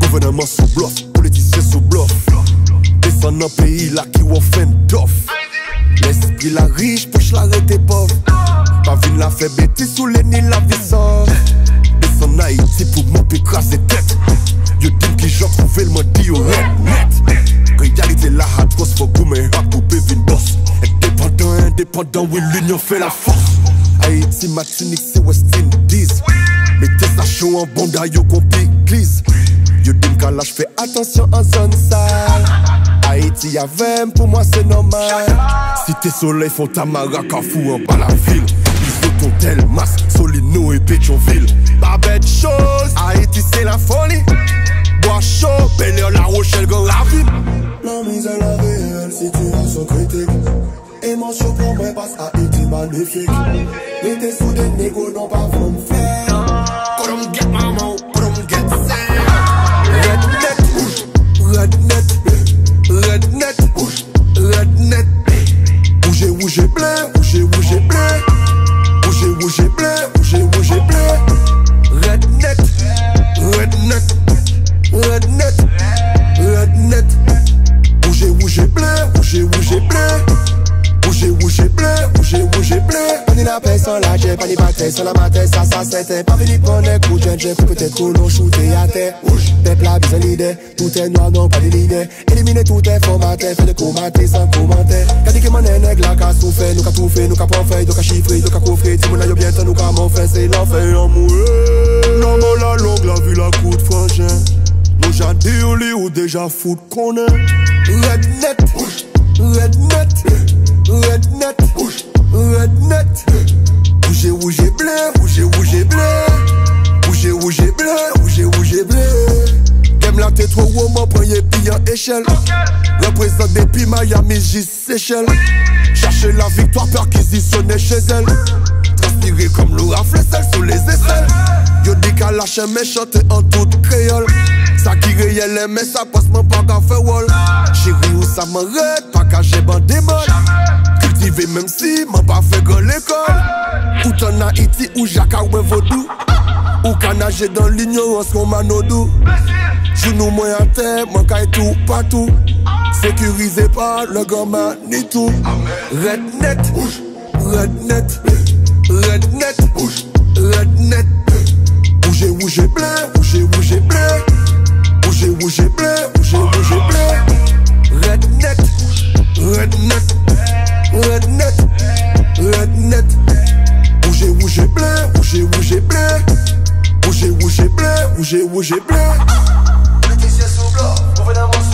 Gouvernement sous bluff, politiciens sous bluff. Descend pays là qui fait doff. L'esprit la riche, poche la rete pauvre. Pas vu la fait bêtise sous les nids la vie sauve. Descend Haïti pour m'en craser tête. Yo dis qui j'en trouvé le mode dit au net net. Réalité la hard boss faut goumer rap pour. Indépendant, indépendant, oui l'union fait la force. Haiti, Martinique, se West Indies. Mete sa chou an bonda yo kon pikliz Yo dim kalaj fe atensyon an zon sa Haiti avem pou mwa se normal. Site soley fon tamara kafou an ba la vil Isoton tel mas, solino e Petronville Ba bet chouz, Haiti se la foli Boa chou, pene la rochel gon la vil La mize la vil, situasyon kritik Émotion pour moi passe à Haïti magnifique L'été sous des négos n'ont pas voulu me faire. Could'em get my mouth, could'em get sand. Red net, red net, red net, red net. Bougez, bougez, blé, bougez, Pani la pek san laje, pani bate, san la mate, sa sa sete Pa vini pone kou jen jen, pou pete kou nou choute yate Ouj, pep la bizan lide, tout e noa non pa di lide Elimine tout e formate, fe de komate san komante Kadi ke manen neg la ka soufe, nou ka toufe, nou ka panfe Nou ka chifre, nou ka kofre, ti moun a yo bientan, nou ka manfe Se l'enfe yon moure, nan mou la long, la vi la koute franjen Nou jan di ou li ou deja foute konen Red en échelle. Représente depuis Miami, J. Seychelles. Chercher la victoire, perquisitionner chez elle. Transpirer comme Laura Flessel sous les aisselles. Yo dit qu'à lâcher méchante en toute créole. Ça qui réel, mais ça passe mon pas qu'à faire wall. Chérie, où ça m'arrête, pas qu'à j'ai bandé. Cultiver même si m'en pas fait grand l'école. Ou t'en Haïti, ou Jacques ou Vaudou? Ou qu'à nager dans l'ignorance qu'on m'a nodou. Genou moi à terre, mon caille tout, partout. Sécurisé par le grand Manitou. Red net, red net, red net, red net. Bougez, bougez, blé, bougez, bougez, blé. Bougez, bougez, blé, bougez, bougez, blé. Red net, red net, red. Bougez, bougez, blé, bougez, bougez, blé. Bougez, bougez, blé, bougez, bougez, blé. but